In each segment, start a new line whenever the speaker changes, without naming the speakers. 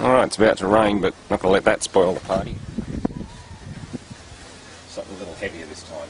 Alright, it's about to rain, but not going to let that spoil the party. Something a little heavier this time.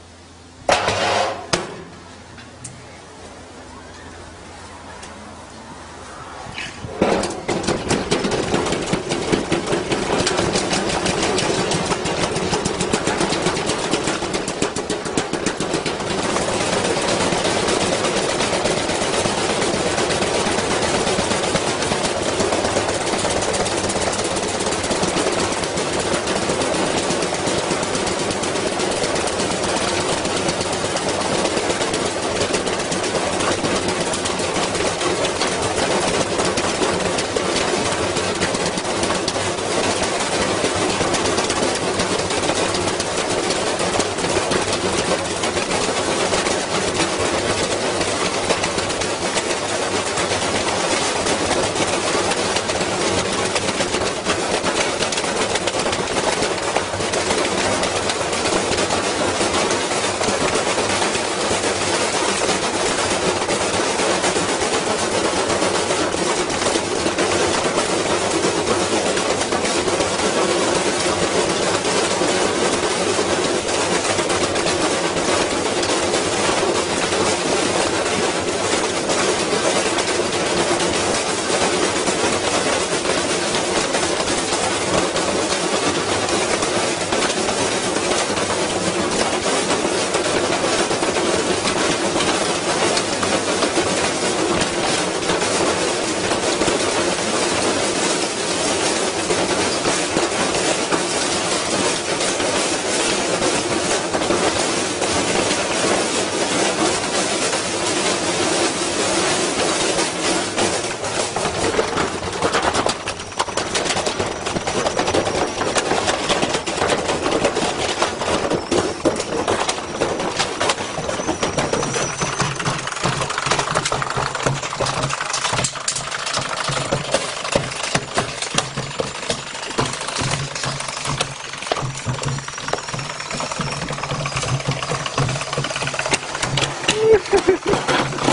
Ha ha ha!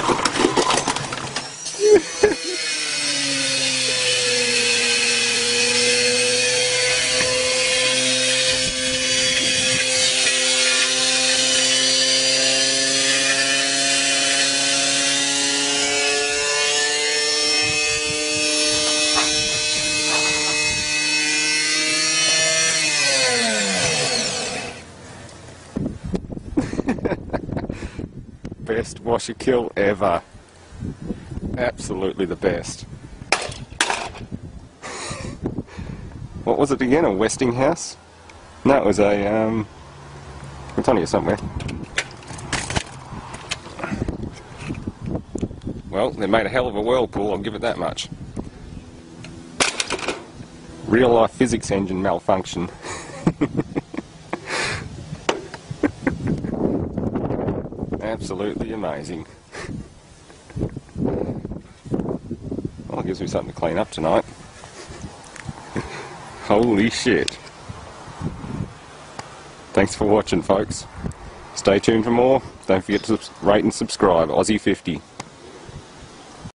Best washer kill ever. Absolutely the best. what was it again? A Westinghouse? No, it was a, um, it's on here somewhere. Well, they made a hell of a whirlpool, I'll give it that much. Real life physics engine malfunction. Absolutely amazing. Well, it gives me something to clean up tonight. Holy shit. Thanks for watching, folks. Stay tuned for more. Don't forget to rate and subscribe. Aussie 50.